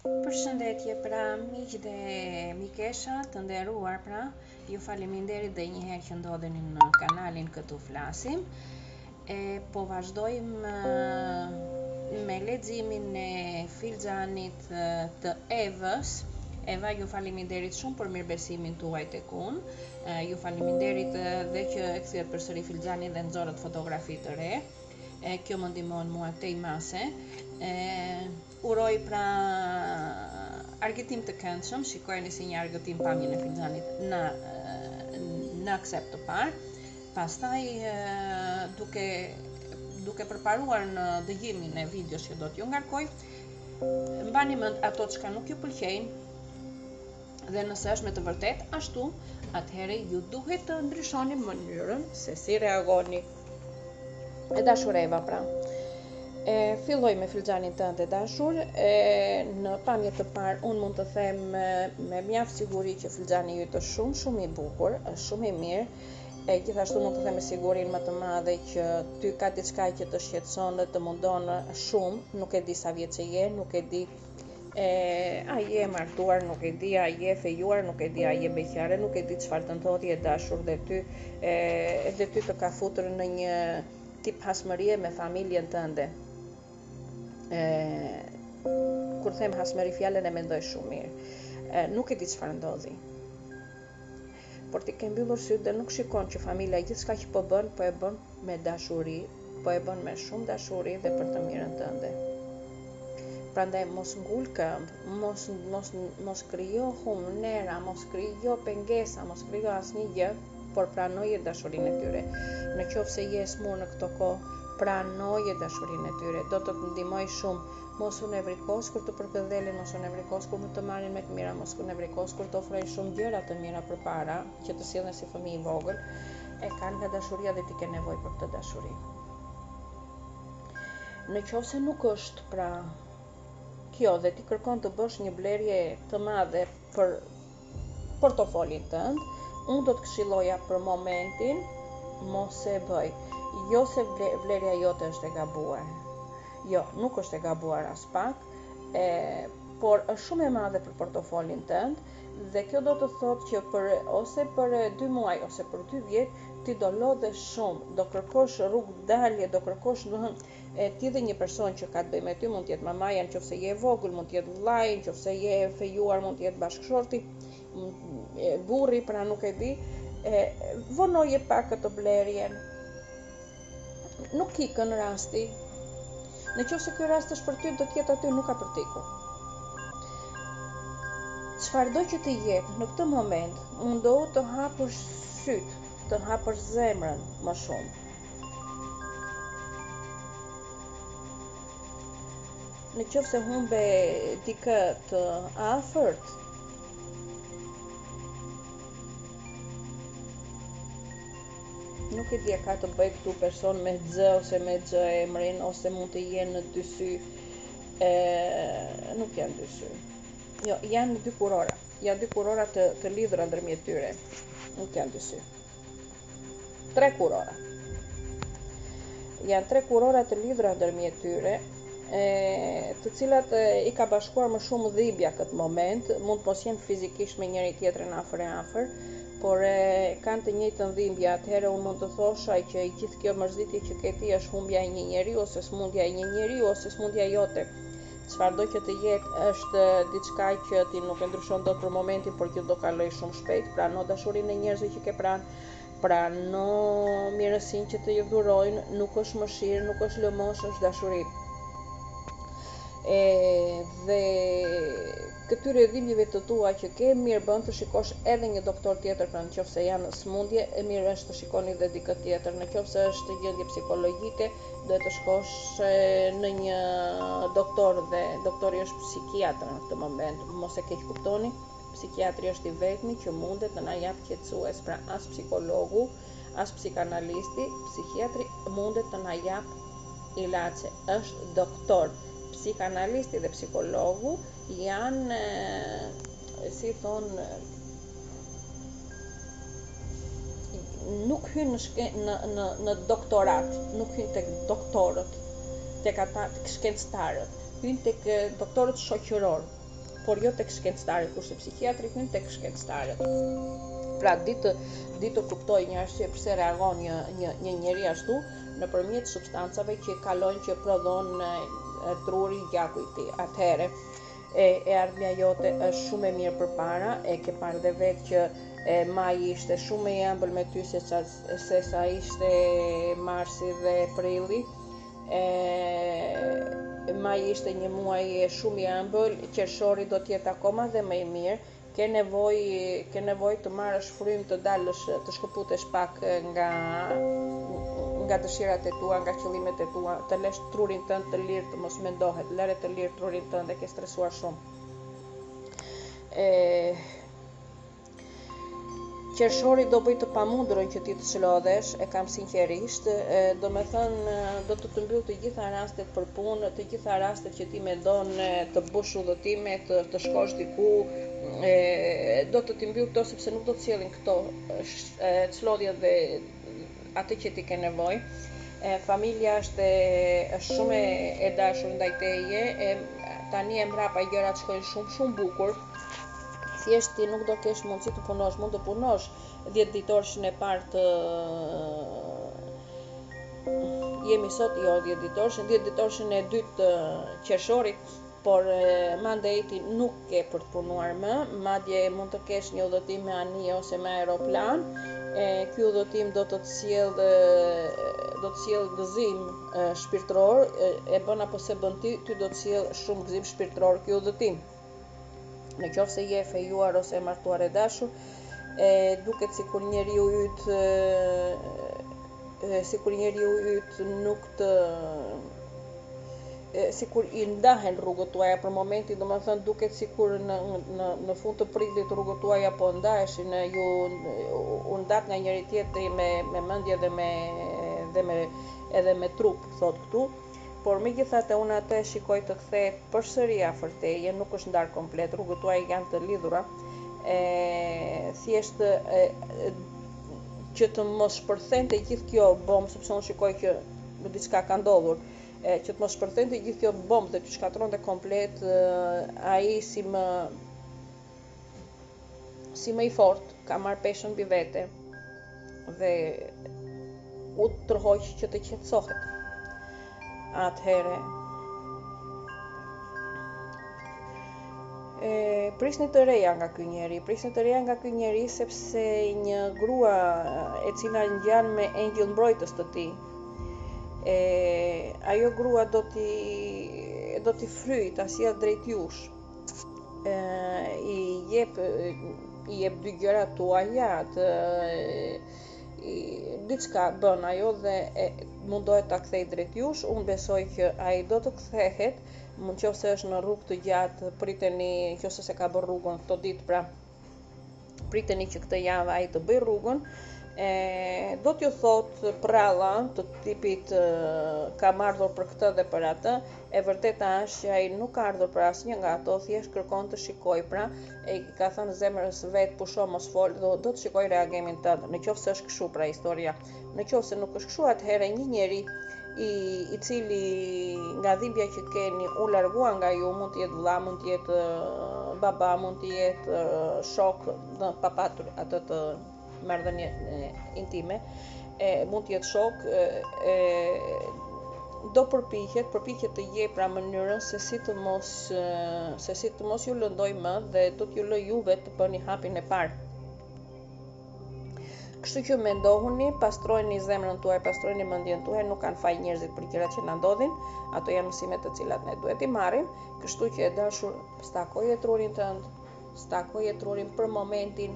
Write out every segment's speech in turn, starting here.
Përshëndetje pra miq dhe mikesha të nderuar pra ju faleminderit dhe njëherë që ndodheni në kanalin këtu flasim e po vazhdojmë me leximin e filxanit të Evës Eva ju faleminderit shumë për mirëbesimin tuaj tek unë ju faleminderit dhe që e kthyet përsëri filxanin dhe nxorët fotografi të re E kjo më ndihmon mua tej mase. E uroj pra argëtim të këndshëm. Shikojeni si një argëtim pamjen e filxhanit në në aksept të parë. Pastaj duke duke përparuar në dëgjimin e videos që do t'ju ngarkoj, mbani mend ato çka nuk ju pëlqejnë dhe nëse është me të vërtet ashtu, atëherë ju duhet të ndryshoni mënyrën se si reagoni. e dashur Eva pra e filloj me filxhanin tënd e dashur e në pamje të parë unë mund të them me, me mjaft siguri që filxhani yt është shumë shumë i bukur është shumë i mirë e gjithashtu mund të them me sigurinë më të madhe që ty ka diçka që të shqetëson dhe të mundon shumë nuk e di sa vjeçe je nuk e di E a je e martuar nuk e di, a je e fejuar nuk e di, a je beqare nuk e di çfarë të ndodhi e dashur dhe ty e, dhe ty të ka futur në një tip hasmërie me familjen tënde. E, kur them hasmëri fjalën e mendoj shumë mirë. E, nuk e di çfarë ndodhi. por ti ke mbyllur sytë dhe nuk shikon që familja gjithçka që po bën po e bën me dashuri po e bën me shumë dashuri dhe për të mirën tënde prandaj mos ngul këmbë mos mos mos krijo humnera mos krijo pengesa mos krijo asnjë gjë por pranoje dashurinë e tyre në qoftë se je sëmurë në këto kohë pranoje dashurinë e tyre do të të ndihmojë shumë Mos u nevrikos kur të përkëdhelin mos u nevrikos kur më të marrin me të mira mos u nevrikos kur të ofrojnë shumë gjëra të mira përpara që të sillen si fëmijë i vogël e kanë nga dashuria dhe ti ke nevojë për këtë dashuri në qoftë se nuk është pra kjo dhe ti kërkon të bësh një blerje të madhe për portofolin tënd unë do të këshilloja për momentin mos e bëj jo se blerja jote është e gabuar jo nuk është e gabuar aspak e por është shumë e madhe për portofolin tënd dhe kjo do të thotë që për ose për 2 muaj ose për 2 vjet ti do lodhesh shumë do kërkosh rrugëdalje do kërkosh do E ti dhe një person që ka të bëjë me ty mund të jetë mamaja nëse je e vogël, mund të jetë vëllai nëse je e fejuar, mund të jetë bashkëshorti, burri, pra nuk e di. E vonoje pak këtë blerjen. Nuk ikën rasti. Në qoftë se ky rast është për ty, do të jetë aty, nuk ka për të ikur. Çfarëdo që të jetë në këtë moment, mundohu të hapësh sytë, të hapësh zemrën më shumë. Në qoftë se humbe dikë të afërt, nuk e di a ka të bëjë këtu person me zë ose me zë emrin ose mund të jenë dy sy e nuk janë dy sy jo janë dy kurora janë dy kurora të të lidhura ndërmjet tyre nuk janë dy sy Tre kurora. Janë tre kurora të lidhura ndërmjet tyre, e, të cilat e, i ka bashkuar më shumë dhimbja këtë moment, mund të mos jenë fizikisht me njëri tjetrin afër e afër, por e, kanë të njëjtën dhimbje, atëherë unë mund të thosha që i gjithë kjo mërzitje që ke ti është humbja e një njeriu ose smundja e një njeriu ose smundja jote. Çfarëdo që të jetë, është diçka që ti nuk e ndryshon dot për momentin, por kjo do kalojë shumë shpejt. Prano dashurinë e njerëzve që ke pranë, prano mirësinë që të dhurojnë, nuk është mëshirë, nuk është lëmoshë, është dashuri. E dhe këtyre dhimbjeve të tua që ke mirë bën të shikosh edhe një doktor tjetër pra në qoftë se janë smundje e mirë është të shikoni dhe dikë tjetër në qoftë se është gjendje psikologjike Duhet të shkosh në një doktor dhe doktori është psikiatër në këtë moment. Mos e keqkuptoni, psikiatri është i vetmi që mundet të na jap qetësues, pra as psikologu, as psikanalisti, psikiatri mundet të na jap ilaçe, është doktor. Psikanalisti dhe psikologu janë si thonë nuk hyn në shke, në në në doktorat, nuk hyn tek doktorët, tek ata tek shkencëtarët, hyn tek doktorët shoqëror, por jo tek shkencëtarët, kurse psikiatri hyn tek shkencëtarët. Pra di të di të kuptojë një arsye pse reagon një një një njeri ashtu nëpërmjet substancave që kalojnë që prodhon truri i gjakut i tij. Atëherë E e ardhmja jote është shumë e mirë përpara, e ke parë dhe vetë që e maji ishte shumë më i ëmbël me ty se sa se sa ishte marsi dhe prilli. E maji ishte një muaj shumë i ëmbël, qershori do të jetë akoma dhe më i mirë. Ke nevojë ke nevojë të marrësh frymë të dalësh të shkëputesh pak nga nga dëshirat e tua, nga qëllimet e tua, të lësh trurin tënd të lirë, të mos mendohet, lëre të lirë trurin tënd, e ke stresuar shumë. E Qershori do bëjë të pamundurën që ti të çlodhesh, e kam sinqerisht, domethënë do të të mbyllë të gjitha rastet për punë, të gjitha rastet që ti mendon të bësh udhëtime, të të shkosh diku, do të t'i mbyllë këto sepse nuk do të sjellin këto çlodhje dhe atë që ti ke nevojë e familja është është shumë e dashur ndaj teje e tani e mbrapa gjërat shkojnë shumë shumë bukur thjesht ti nuk do kesh mundësi të punosh mund të punosh 10 ditorshin e parë të jemi sot jo 10 ditorshin 10 ditorshin e dytë qershorit por mandej ti nuk ke për të punuar më, madje mund të kesh një udhëtim me anije ose me aeroplan, e ky udhëtim do të të sjellë do të sjellë gëzim shpirtëror, e bën apo s'e bën ti, ty do të sjellë shumë gëzim shpirtëror ky udhëtim. Në qoftë se je e fejuar ose e martuar e dashur, e duket sikur njeriu yt E sikur njeriu yt nuk të e sikur i ndahen rrugët tuaja për momentin, domethënë duket sikur në në në fund të prillit rrugët tuaja po ndaheshin e ju u ndat nga njëri tjetri me me mendje dhe me dhe me edhe me trup, thotë këtu. Por megjithatë unë atë e shikoj të kthehet përsëri afër teje, nuk është ndarë komplet, rrugët tuaja janë të lidhura, e thjesht që të mos shpërthente gjithë kjo bombë, sepse unë shikoj që diçka ka ndodhur, e, që të mos shpërthente gjithë kjo bombë dhe të shkatërronte komplet, ai si më, si më i fort, ka marrë peshën mbi vete dhe u tërhoq që të qetësohet. Atëherë. E prisni të reja nga ky njeri, prisni të reja nga ky njeri sepse një grua e cila ngjan me engjëll mbrojtës të tij. E ajo grua do t'i do t'i fryjë ta sjellë drejt jush. E i jep i jep dy gjëra tuaja të i diçka bën ajo dhe e, mundohet ta kthejë drejt jush. Unë besoj që ai do të kthehet, në qoftë se është në rrugë të gjatë, priteni, në qoftë se ka bërë rrugën këto ditë, pra priteni që këtë javë ai të bëjë rrugën. E, do t'ju thotë përralla të tipit e, kam ardhur për këtë dhe për atë, e vërteta është që ai nuk ka ardhur për asnjë nga ato, thjesht kërkon të shikojë, pra I ka thënë zemrës së vet pusho mos fol dhe do të shikojë reagimin tënd. Në qoftë se është kështu pra historia. Në qoftë se nuk është kështu atëherë një njeri i i cili nga dhimbja që keni u largua nga ju mund të jetë vëlla, mund të jetë baba, mund të jetë shok, pa patur atë të marrëdhënie intime e mund të jetë shok e do përpiqet, përpiqet të gjejë pra mënyrën se si të mos se si të mos ju lëndojë më dhe do t'ju lërë juve të bëni hapin e parë. Kështu që mendohuni, pastrojni zemrën tuaj, pastrojni mendjen tuaj, nuk kanë faj njerëzit për gjërat që na ndodhin, ato janë mësime të cilat ne duhet t'i marrim, kështu që e dashur, stakoje trurin tënd, Stakoje trurin për momentin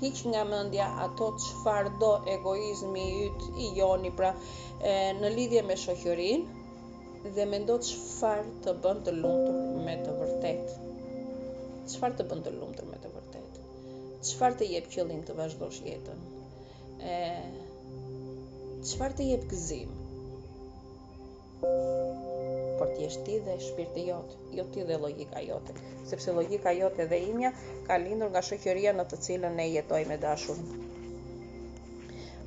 hiq nga mendja ato çfarë do egoizmi yt i joni pra në lidhje me shoqërinë dhe mendo çfarë të bën të lumtur me të vërtetë çfarë të bën të lumtur me të vërtetë çfarë të jep qëllim të vazhdosh jetën e çfarë të jep gëzim por të jesh ti dhe shpirti jot, jo ti dhe logjika jote, sepse logjika jote dhe imja ka lindur nga shoqëria në të cilën ne jetojmë e dashur.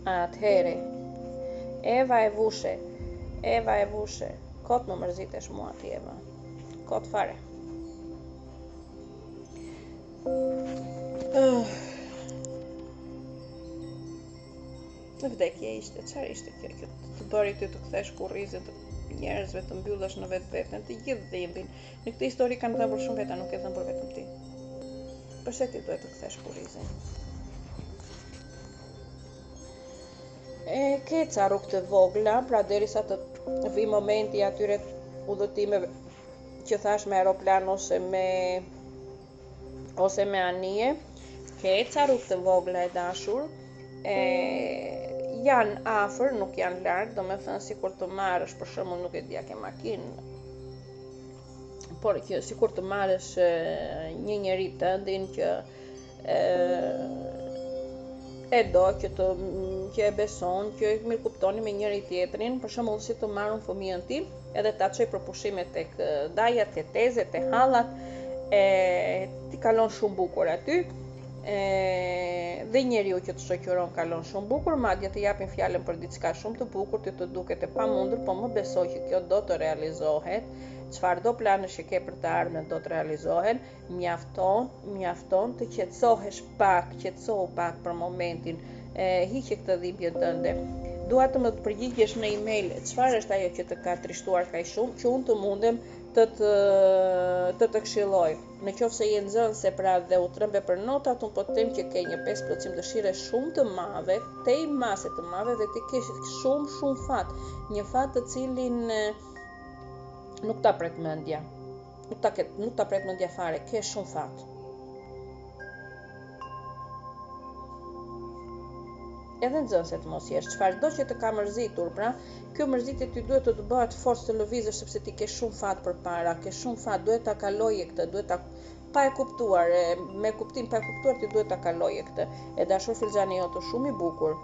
Atëherë, Eva e vushe, Eva e vushe, kot më mërzitesh mua ti Eva. Kot fare. Uh. Vdekje ishte, çfarë ishte kjo që të bëri ty të kthesh kurrizin njerëzve të mbyllesh në vetveten, të gjithë dhimbjen. Në këtë histori kanë dhënë për shumë veta, nuk e dhënë për vetëm ti. Përse ti duhet të kthesh kurrizin? E ke ca rrugë të vogla, pra derisa të vijë momenti i atyre udhëtimeve që thashë me aeroplan ose me ose me anije ke ca rrugë të vogla e dashur e janë afër nuk janë larg domethënë sikur të marrësh për shembull nuk e di a ke makinë por që sikur të marrësh një njeri tëndin që e, e do që të që e beson që mirëkuptoheni me njëri-tjetrin për shembull si të marr unë fëmijën tim edhe ta çoj për pushime tek daja, te tezja, te halla, e ti kalon shumë bukur aty. E, dhe njeriu që të shoqëron kalon shumë bukur, madje të japin fjalën për diçka shumë të bukur, ti të duket e pamundur, po më beso që kjo do të realizohet. Çfarëdo planesh që ke për të ardhmen do të realizohen. Mjafton, mjafton të qetësohesh pak, qetësohu pak për momentin, e hiqe këtë dhimbjen tënde. Dua të më të përgjigjesh në email çfarë është ajo që të ka trishtuar kaq shumë që unë të mundem të të të, të këshilloj. Në qoftë se je nxënëse pra dhe u trembe për notat, unë po të them që ke një pra plotësim dëshire shumë të madhe, tej mase të madhe dhe ti ke shumë shumë fat, një fat të cilin nuk ta pret mendja. Nuk ta ket, nuk ta pret mendja fare, ke shumë fat. Edhe nxënëse të mos jesh, çfarëdo që të ka mërzitur, pra, kjo mërzitje ty duhet të të bëhet forcë të lëvizësh sepse ti ke shumë fat përpara, ke shumë fat, duhet ta kalosh këtë, duhet ta pa e kuptuar, e, me kuptim pa e kuptuar ti duhet ta kalosh këtë. E dashur filxhani jot është shumë i bukur.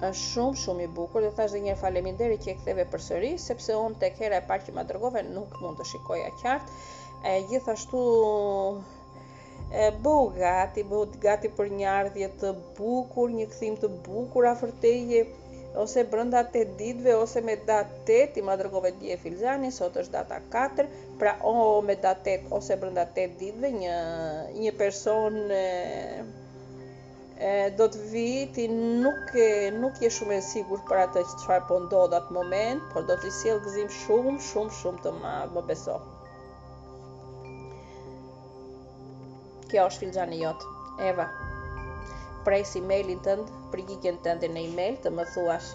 Është shumë shumë i bukur dhe thashë edhe një herë faleminderit që e ktheve përsëri, sepse unë tek hera e parë që ma dërgove nuk mund të shikoja qartë. E gjithashtu e bëhu gati, bëhu gati për një ardhje të bukur, një kthim të bukur afër teje ose brenda 8 ditëve ose me datë 8 ti ma dërgove dje filxhanin, sot është data 4, pra o me datë 8 ose brenda 8 ditëve një një person e, Do të vijë, ti nuk nuk je shumë e sigurt për atë që çfarë po ndodh atë moment, por do të sjellë gëzim shumë, shumë, shumë të madh, më beso. Ky është filxhani jot. Eva. Pres emailin tënd, përgjigjen tënde në email të më thuash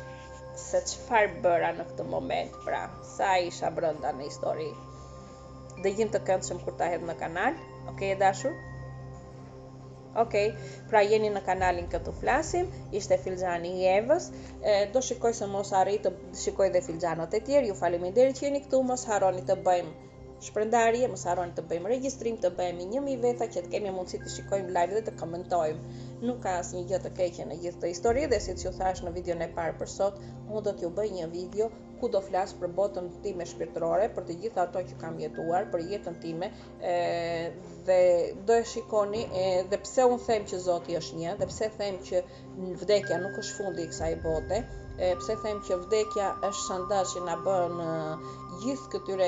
se çfarë bëra në këtë moment, pra, sa isha brenda në histori. Dëgjim të këndshëm kur ta hedh në kanal. Okej, e dashur. Ok, pra jeni në kanalin këtu flasim, ishte filxhani i Evës, e, do shikoj se mos arrij të shikoj dhe filxhanët e tjerë, ju faleminderit që jeni këtu, mos harroni të bëjmë shpërndarje, mos harroni të bëjmë regjistrim, të bëhemi 1000 veta që të kemi mundësi të shikojmë live dhe të komentojmë. Nuk ka asnjë gjë të keqe në gjithë këtë histori dhe siç ju thashë në videon e parë për sot, unë do t'ju bëj një video ku do flas për botën time shpirtërore, për të gjitha ato që kam jetuar, për jetën time, e, dhe do e shikoni e, dhe pse unë them që Zoti është një dhe pse them që vdekja nuk është fundi i kësaj bote e, pse them që vdekja është shantazh që na bën gjithë këtyre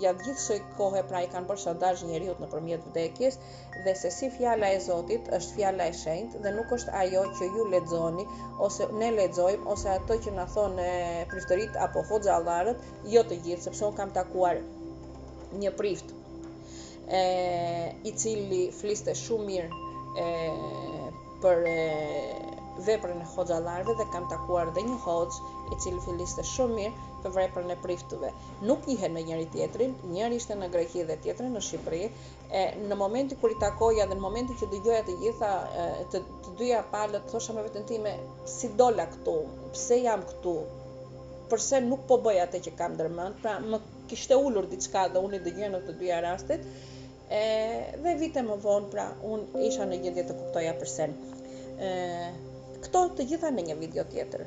gjatë gjithë kësaj kohe pra i kanë bërë shantazh njeriut nëpërmjet vdekjes dhe se si fjala e Zotit është fjala e shenjtë dhe nuk është ajo që ju lexoni ose ne lexojmë ose ato që na thonë priftërit apo hoxhallarët jo të gjithë, sepse unë kam takuar një prift i cili fliste shumë mirë për e, veprën e hoxhallarëve dhe kam takuar dhe një hoxhë i cili fliste shumë mirë për veprën e priftëve. Nuk njiheshin me njëri-tjetrin, njëri ishte në Greqi dhe tjetri në Shqipëri E në momentin kur i takoja dhe në momentin që dëgjoja të gjitha, të, të dyja palët, thosha me veten time, si dola këtu, pse jam këtu, përse nuk po bëj atë që kam ndër mend, pra më kishte ulur diçka dhe unë i dëgjoja në të dyja rastet, e, dhe vite më vonë, pra unë isha në gjendje të kuptoja përse. E, këto të gjitha në një video tjetër.